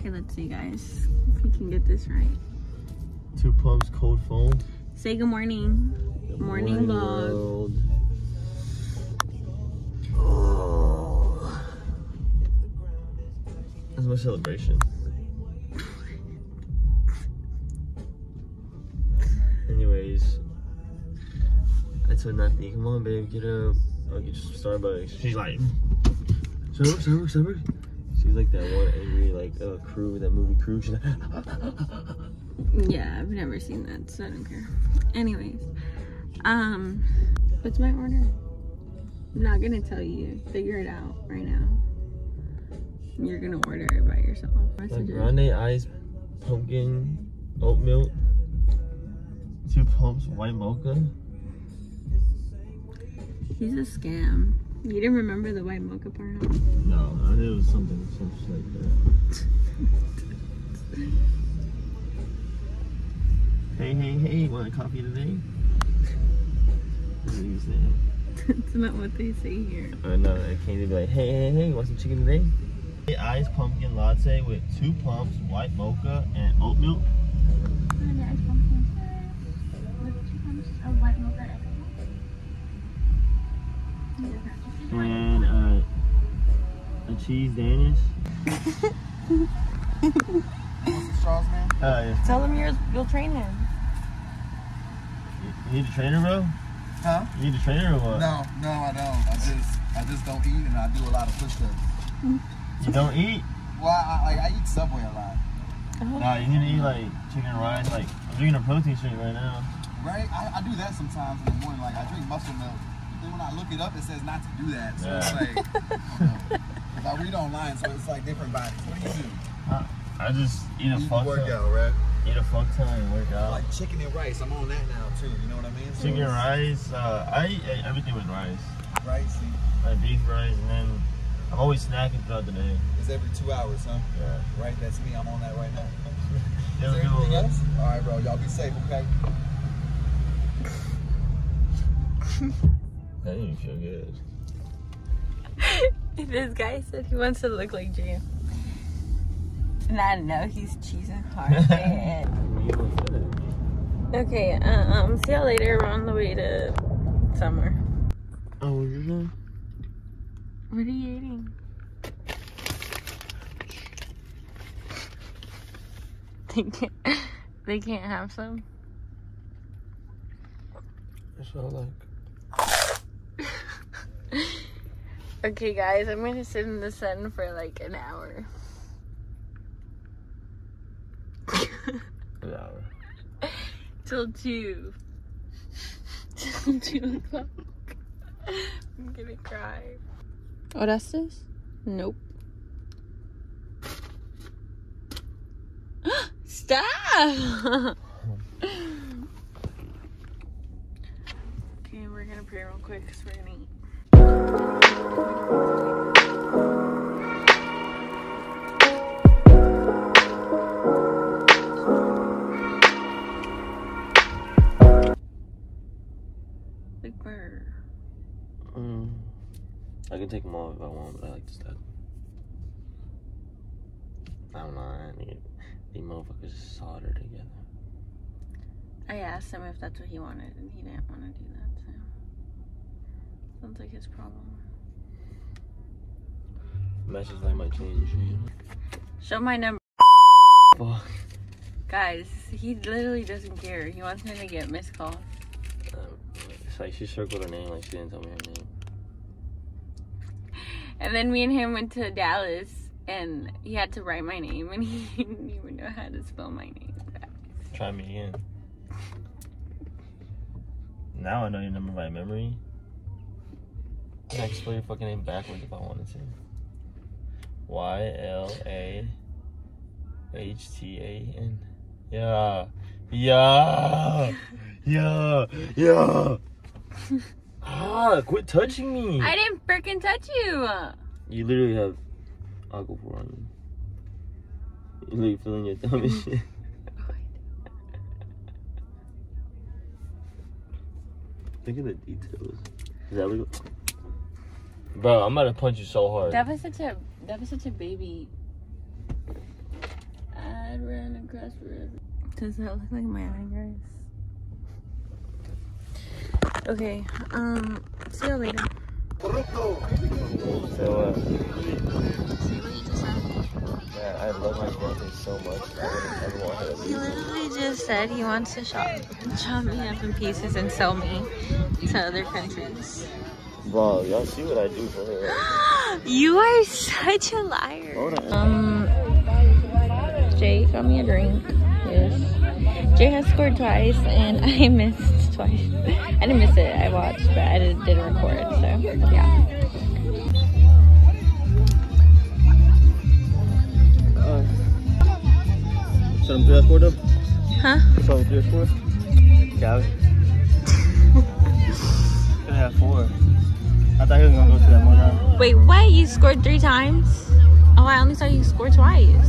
Okay, let's see, guys. If we can get this right. Two pumps, cold foam. Say good morning. Good Morning vlog. world. Oh. That's my celebration. Anyways, I told nothing. Come on, babe, get up. I'll get you some Starbucks. She's like, Starbucks, Starbucks, Starbucks. She's like that one angry, like, uh, crew, that movie crew. She's like, Yeah, I've never seen that, so I don't care. Anyways, um, what's my order? I'm not gonna tell you. Figure it out right now. You're gonna order it by yourself. like grande ice, pumpkin, oat milk, two pumps, white mocha. He's a scam. You didn't remember the white mocha part? huh? No, I knew it was something, something like that. hey, hey, hey, want a coffee today? What are you saying? That's not what they say here. I know, I can't be like, hey, hey, hey, want some chicken today? Hey, ice pumpkin latte with two pumps, white mocha, and oat milk. A cheese Danish. straws, man? Uh, yeah. Tell him you're, you'll train him. You need a trainer, bro? Huh? You need a trainer or what? No, no, I don't. I just, I just don't eat, and I do a lot of push-ups. You don't eat? Well, I, like I eat Subway a lot, Nah, you need to eat like chicken and rice. Like, I'm drinking a protein shake right now. right? I, I do that sometimes in the morning. Like I drink muscle milk, but then when I look it up, it says not to do that. So it's Yeah. like, you I read online, so it's like different bodies. What do you do? I just eat a Eat fuck ton. workout, right? Eat a fuck ton and work out. Like chicken and rice. I'm on that now too. You know what I mean? So chicken it's rice. Uh, I eat everything with rice. Rice. Like beef rice, and then I'm always snacking throughout the day. It's every two hours, huh? Yeah. Right. That's me. I'm on that right now. You Is ever there anything else? All right, bro. Y'all be safe, okay? That didn't feel good. this guy said he wants to look like Jam. And I know he's cheesing hard. man. You look better than me. okay, uh, um, see y'all later. We're on the way to somewhere. Oh, what you doing? What are you eating? They can't, they can't have some. That's what I like. Okay, guys, I'm gonna sit in the sun for like an hour. An hour. Till two. Till two o'clock. I'm gonna cry. Oh, that's this? Nope. Stop! okay, we're gonna pray real quick because we're gonna eat. Big bird. Mm. I can take them off if I want, but I like to stack them. I don't know. I need these motherfuckers solder together. I asked him if that's what he wanted, and he didn't want to do that. So sounds like his problem. Matches like might change. Show my number, Fuck. guys. He literally doesn't care. He wants me to get missed calls. Um, it's like she circled her name like she didn't tell me her name. And then me and him went to Dallas, and he had to write my name, and he didn't even know how to spell my name. Try me again. Now I know your number by memory. I can spell your fucking name backwards if I wanted to. Y L A H T A N. Yeah. Yeah. Yeah. Yeah. ah, quit touching me. I didn't freaking touch you. You literally have aquaphor on you. You're literally feeling your thumb and shit. Look at the details. Is that legal? Bro, I'm about to punch you so hard. That was such a that was such a baby. grass forever. Does that look like my eyebrows? Okay, um, see you later. So, uh, See you yeah, I love my fiance so much. I wouldn't ever want her to He literally just said he wants to chop, chop me up in pieces and sell me to other countries. Bro, y'all see what I do for her? You are such a liar. Um, Jay got me a drink. Yes. Jay has scored twice, and I missed twice. I didn't miss it. I watched, but I didn't, didn't record. So yeah. Son tres quarter? Huh? Son tres quarter? Got it. Could have four. I thought he was gonna go to that more time. Wait, what? You scored three times? Oh, I only saw you score twice.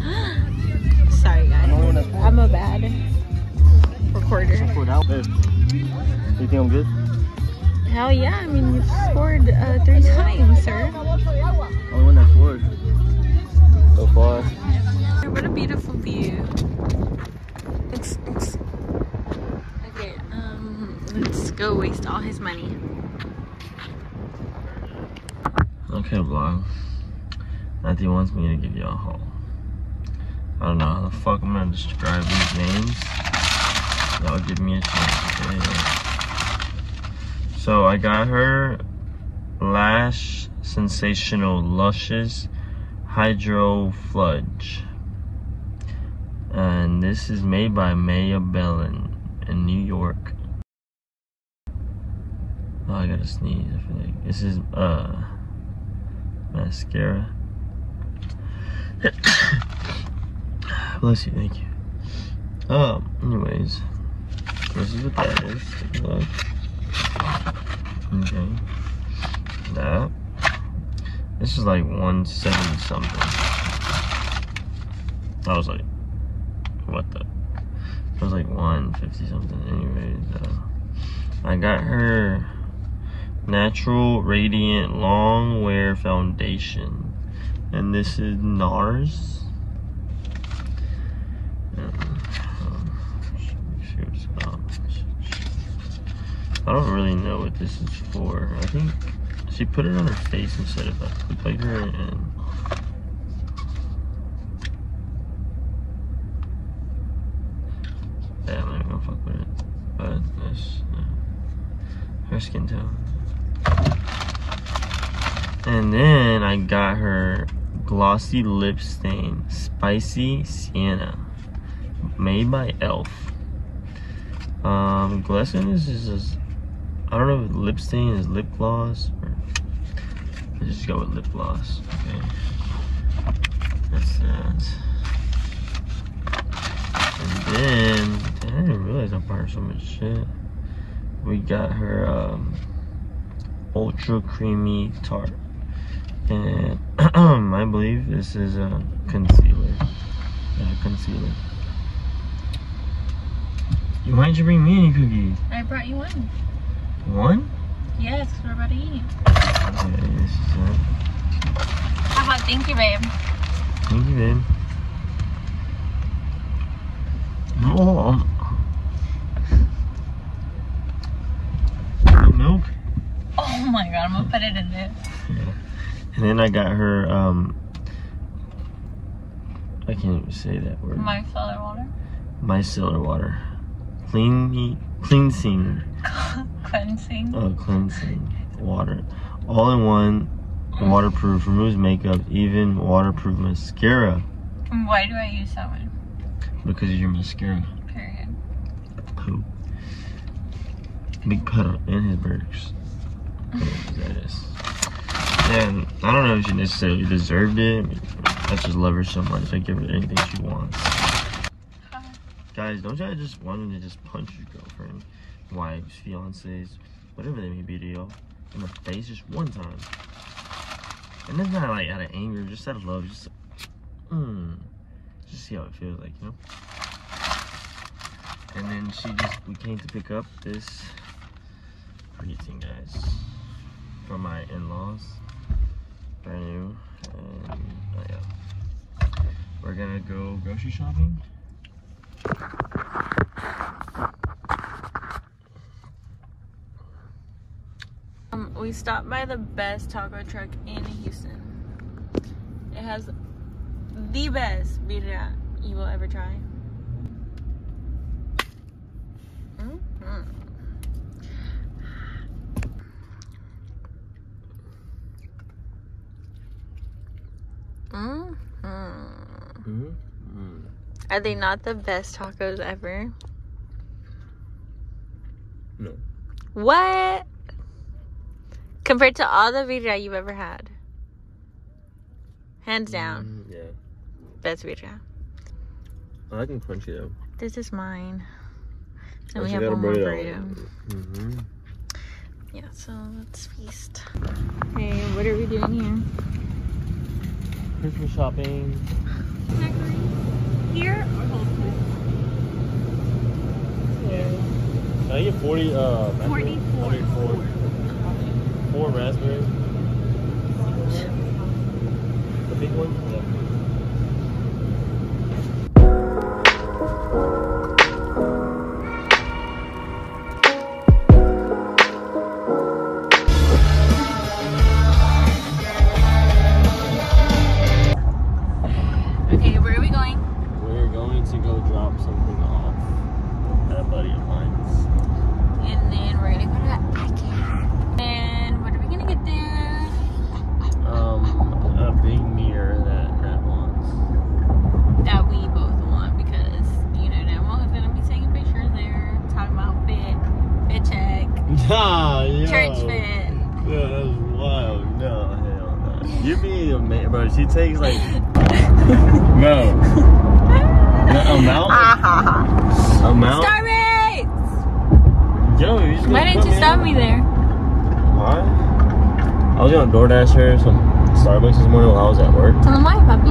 Sorry, guys. Only one that's four. I'm a bad recorder. Four down. Babe, you think I'm good? Hell yeah! I mean, you scored uh, three times, sir. Only one that's scored. So far. What a beautiful view. It's, it's... Okay, um, let's go waste all his money. Okay, vlog. Matthew wants me to give you a haul. I don't know how the fuck I'm gonna describe these names. Y'all give me a chance? So I got her Lash Sensational Luscious Hydro Fludge. And this is made by Maybelline in New York. Oh, I gotta sneeze. I feel like this is uh mascara. Bless you, thank you. Um, anyways, this is what that is. Okay. That. This is like 170 something. I was like, what the? It was like 150 something. Anyways, uh, I got her Natural Radiant Long Wear Foundation. And this is NARS. Um, I don't really know what this is for. I think she put it on her face instead of like her and yeah, I'm not gonna fuck with it. But this uh, her skin tone. And then I got her glossy lip stain, spicy sienna, made by Elf. Um, Glesson is just, I don't know if lip stain is lip gloss or let's just go with lip gloss. Okay, that's that. And then I didn't realize I bought her so much shit. We got her um, ultra creamy tarte. And I believe this is a concealer. Yeah, concealer. Why did you bring me any cookies? I brought you one. One? Yes, we're about to eat. Okay, this is it. Haha, thank you, babe. Thank you, babe. Oh, um, milk. Oh my god, I'm gonna put it in there. And then I got her, um, I can't even say that word. My solar water. Micellar water. Clean, me cleansing, Cleansing. Oh, cleansing water. All in one, waterproof, removes makeup, even waterproof mascara. Why do I use that one? Because of your mascara. Period. Who? Big Puddle and his burgers. That is. And I don't know if she necessarily deserved it. I, just love her so much. I give her anything she wants. Guys, don't y'all just want to just punch your girlfriend, wives, fiancés, whatever they may be to y'all, in the face just one time? And it's not like out of anger, just out of love, just, mm, just see how it feels like, you know? And then she just, we came to pick up this greeting, guys, from my in-laws, brand new, and. We're gonna go grocery shopping. Um, we stopped by the best taco truck in Houston. It has the best birria you will ever try. Are they not the best tacos ever? No. What? Compared to all the birria you've ever had. Hands down, Mm, yeah. best birria. I like them crunchy though. This is mine. And we have one more burrito. Mm-hmm. Yeah, so let's feast. Hey, what are we doing here? Christmas shopping. Here or Can I get 40, uh, raspberry? 44. I mean, four, four raspberries. The big one? Yeah. Nah, yo. church fit. Yeah, that's wild. No, hell no. You be a man, bro. She takes like, bro. The amount, Ah, amount. Starbucks! Yo, you just Why didn't you stop me there? Why? I was gonna DoorDash her some Starbucks this morning while I was at work, Tell them why, puppy.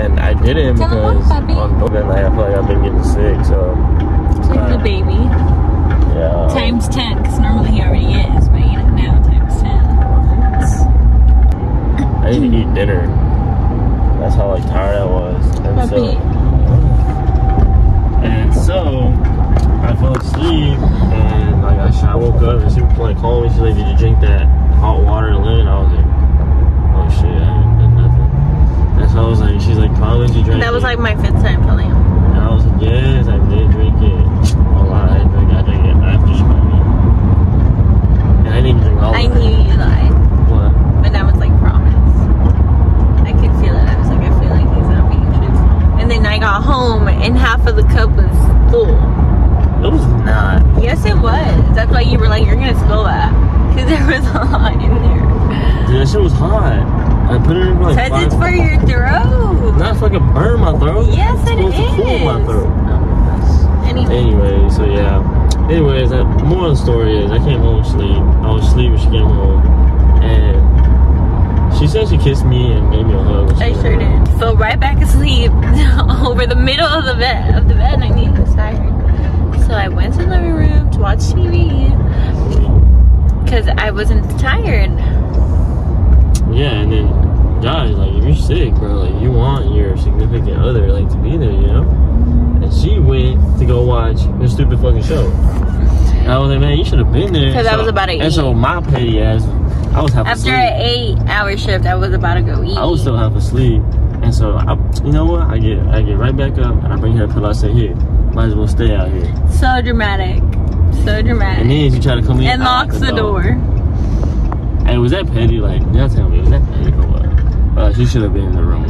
and I didn't Tell because puppy? on DoorDash I feel like I've been getting sick. So Like the baby. Yeah. Times 10, because normally he already is, but you know, now times 10. I didn't eat dinner. That's how like tired I was. And Puppy. so and so I fell asleep and like I, sh- I woke up and she was like calling me. She's like, "Did you drink that hot water and lemon?" I was like, "Oh shit, I haven't done nothing." And so I was like, "She's like, probably did you drink?" That was it?" like my fifth time telling him. And I was like, "Yes, I did drink it." A lot. I didn't drink. it. I drank it after she called me. And Oh, I drink all I knew you lied, What? but that was like promise. I could feel it. I was like, I feel like he's not being truthful. And then I got home and half of the cup was full. It was not. Yes, it was. That's why you were like, you're gonna spill that. Because there was a lot in there. Dude, that shit was hot. I put it in for like Because five. it's for your throat. Not fucking burn my throat. Yes, it's it supposed to cool my throat. Anyway, Anyway, so yeah. Anyways, that more of the story is I came home sleep. I was asleep when she came home, and she said she kissed me and gave me a hug. I sure did. Fell right back asleep over the middle of the bed of the bed and I knew he was tired. So I went to the living room to watch TV because I wasn't tired. Yeah, and then guys, like if you're sick, bro, like you want your significant other like to be there, you know. And she went to go watch the stupid fucking show. And I was like, man, you should have been there. 'Cause I So- was about to eat. And so my petty ass, I was half After asleep. an eight hour shift, I was about to go eat. I was still half asleep, and so I, you know what? I get I get right back up and I bring her a pillow. I say, here, might as well stay out here. so dramatic. So dramatic. And then she tried to come in and locks locked the door. And was that petty? Like, y'all tell me, was that petty or what? Uh, she should have been in the room.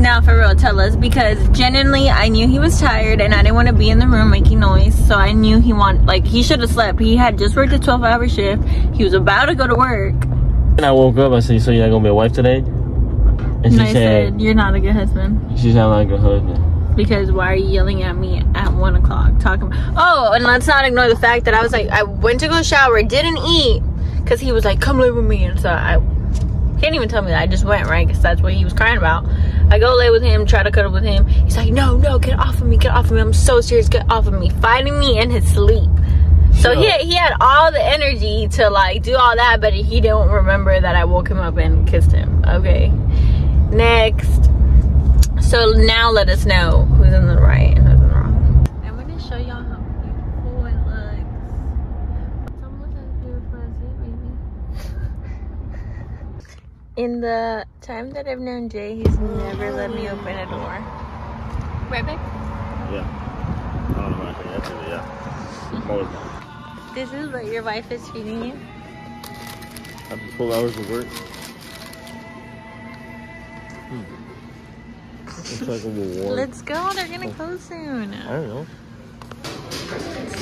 Now, for real, tell us because genuinely, I knew he was tired and I didn't want to be in the room making noise. So I knew he want like he should have slept. He had just worked a twelve hour shift. He was about to go to work, And I woke up. I said, "So you're not gonna be a wife today?" And and she I said, said, "You're not a good husband "She sounded like a husband." because why are you yelling at me at one o'clock talking?" Oh, and let's not ignore the fact that I was like, I went to go shower, didn't eat because he was like, "Come live with me," and so I can't even tell me that I just went right because that's what he was crying about. I go lay with him, try to cuddle with him. He's like, no, no, get off of me, get off of me. I'm so serious, get off of me. Fighting me in his sleep. So he, he had all the energy to like do all that, but he didn't remember that I woke him up and kissed him. Okay. Next. So now let us know who's in the right and who's in the wrong. I'm gonna show y'all how beautiful it looks. It's almost as beautiful as it, baby. In the time that I've known Jay, he's never let me open a door. Right back? Yeah. I don't know what I think. That's yeah. I'm always down. This is what your wife is feeding you. After 12 hours of work. Hmm. It's like a little warm. Let's go. They're gonna close soon. I don't know.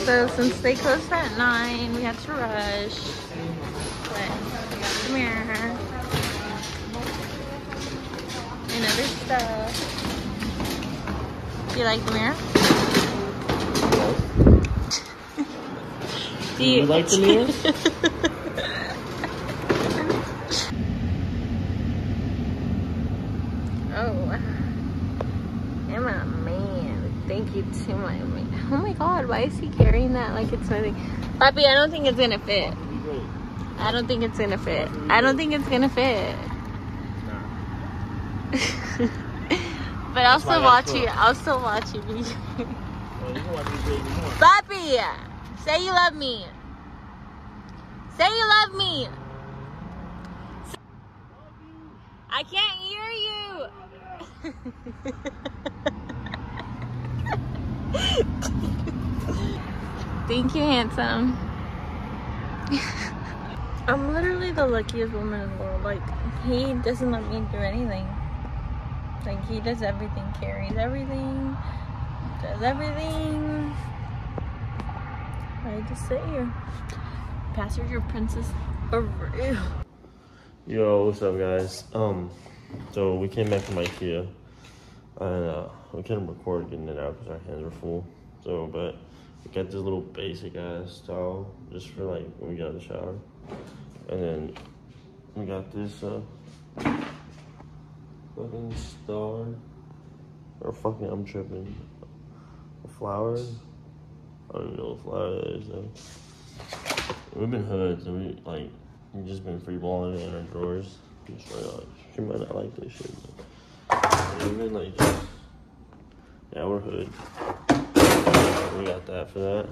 So since they closed at nine, we had to rush. But we got other stuff. Do you like the mirror? Do You like the mirror? oh, I'm a man. Thank you to my man. Oh my god, why is he carrying that like it's nothing? Papi, I don't think it's gonna fit. I don't think it's gonna fit. I don't think it's gonna fit. but I'll That's why I still watch you. I'll still watch you, BJ. Well, oh, you watch me play say you love me. Say you love me. I can't hear you. Thank you, handsome. I'm literally the luckiest woman in the world. Like, he doesn't let me do anything. Like, he does everything, carries everything, does everything. I just sit here. Passenger princess real. Yo, what's up, guys? Um, so we came back from IKEA, and uh, we couldn't record getting it out because our hands were full. So, but we got this little basic ass towel just for like when we of the shower, and then we got this uh fucking star, or fucking I'm tripping, a flower. I don't know what flower that is though. We've been hoods and we like We've just been free balling in our drawers. Just like, uh, she might not like this shit. But we've been like just, yeah, we're hood. We got that for that.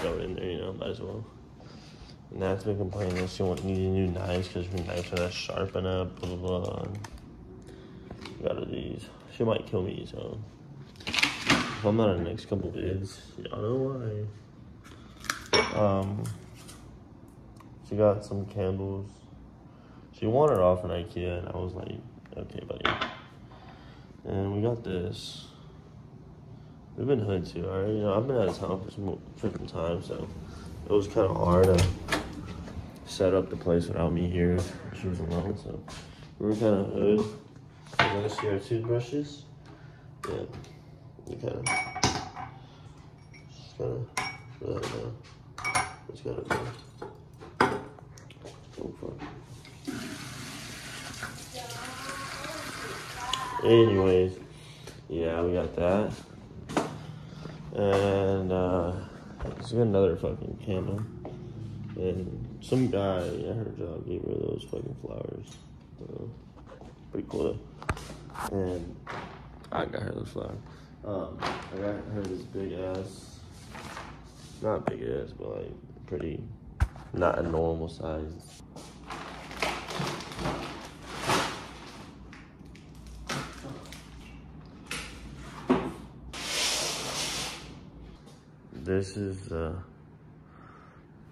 Throw it in there, you know, might as well. And that's been complaining that she want needing new knives because her knives are that sharp enough, blah blah blah. Got her these. She might kill me, so if I'm not in the next couple vids, y'all know why. Um. She got some candles. She wanted off in IKEA, and I was like, okay, buddy. And we got this. We've been hood too, alright? You know, I've been out of town for some freaking time, so it was kind of hard to set up the place without me here. She was alone, so we were kind of hood. Want to see our toothbrushes? Yeah. You kind of. Just kind of. I don't know. It's gotta be. Oh, fuck. Anyways, yeah, we got that. And uh let's get another fucking candle. And some guy at her job gave her those fucking flowers. Uh, pretty cool. And I got her this flowers. Um, I got her this big ass, not big ass, but like pretty, not a normal size This is the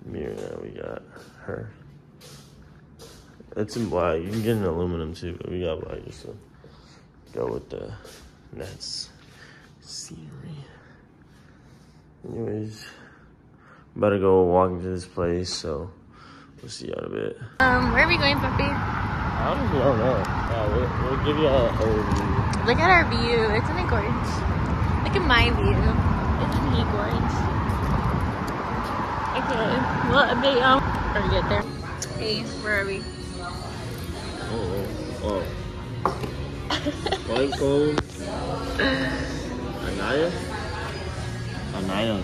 mirror that we got her. It's in black. You can get an aluminum too, but we got black just to go with the Nets scenery. Anyways, I'm about to go walk into this place, so we'll see you in a bit. Um, where are we going, puppy? I don't know. Yeah, we'll, we'll give you a overview. Look at our view. Isn't it gorgeous? Look at my view. Isn't he gorgeous? Okay, well, update y'all. Or we get there. Hey, where are we? Oh, oh. White phone. Anaya? Anaya.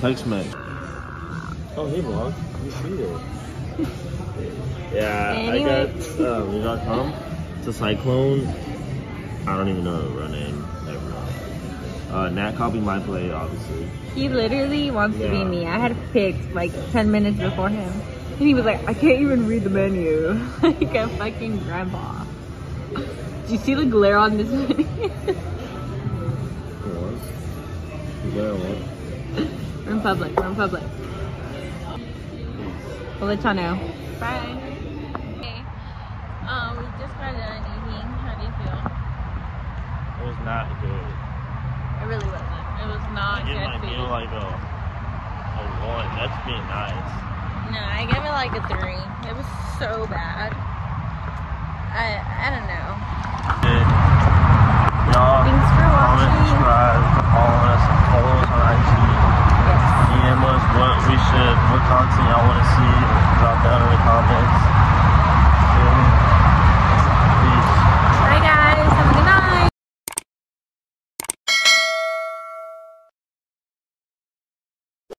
Text me. Oh, he vlog. You see it. yeah, Anyway. I got, um, you got Tom. It's a cyclone. I don't even know her name. Ever. Uh, Nat copied my play, obviously. He literally wants to be me. I had picked like 10 minutes before him. And he was like, I can't even read the menu. like a fucking grandpa. Do you see the glare on this menu? What? Where what? we're in public. We're in public. We'll let y'all know. Bye. Okay. Um, we just got done eating. How do you feel? It was not good. It really wasn't. It was not I give good my food. meal like a, a one. That's being nice. No, I gave it like a three. It was so bad. I I don't know. Y'all comment, subscribe, follow us, follow us on IG. Yes. DM us what we should, what content y'all want to see. Drop down in the comments.